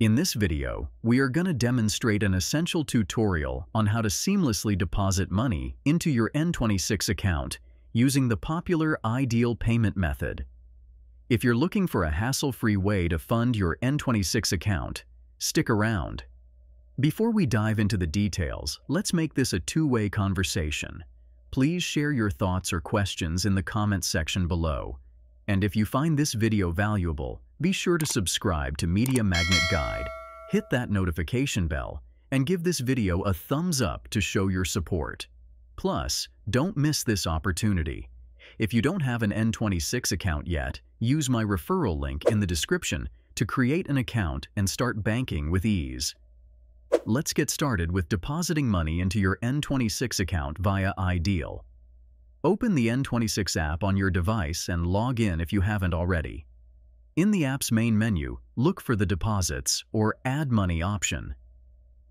In this video, we are going to demonstrate an essential tutorial on how to seamlessly deposit money into your N26 account using the popular iDeal Payment Method. If you're looking for a hassle-free way to fund your N26 account, stick around. Before we dive into the details, let's make this a two-way conversation. Please share your thoughts or questions in the comments section below. And if you find this video valuable, be sure to subscribe to Media Magnet Guide, hit that notification bell, and give this video a thumbs up to show your support. Plus, don't miss this opportunity. If you don't have an N26 account yet, use my referral link in the description to create an account and start banking with ease. Let's get started with depositing money into your N26 account via iDeal. Open the N26 app on your device and log in if you haven't already. In the app's main menu, look for the Deposits or Add Money option.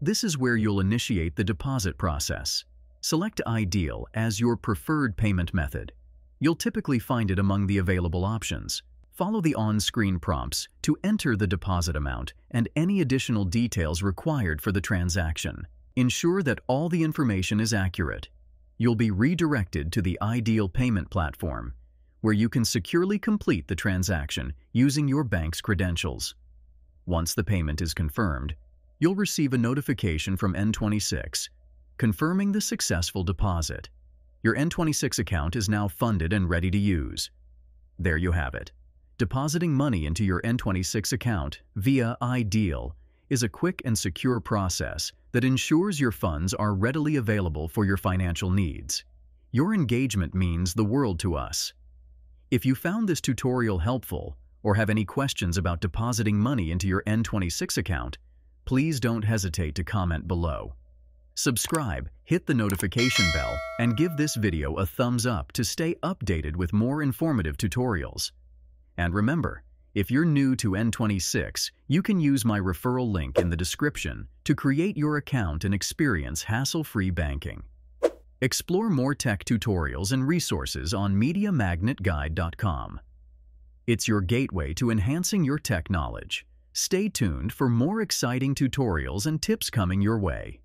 This is where you'll initiate the deposit process. Select iDeal as your preferred payment method. You'll typically find it among the available options. Follow the on-screen prompts to enter the deposit amount and any additional details required for the transaction. Ensure that all the information is accurate. You'll be redirected to the iDeal Payment Platform, where you can securely complete the transaction using your bank's credentials. Once the payment is confirmed, you'll receive a notification from N26 confirming the successful deposit. Your N26 account is now funded and ready to use. There you have it. Depositing money into your N26 account via iDeal is a quick and secure process that ensures your funds are readily available for your financial needs. Your engagement means the world to us. If you found this tutorial helpful or have any questions about depositing money into your N26 account, please don't hesitate to comment below. Subscribe, hit the notification bell, and give this video a thumbs up to stay updated with more informative tutorials. And remember, if you're new to N26, you can use my referral link in the description to create your account and experience hassle-free banking. Explore more tech tutorials and resources on MediaMagnetGuide.com. It's your gateway to enhancing your tech knowledge. Stay tuned for more exciting tutorials and tips coming your way.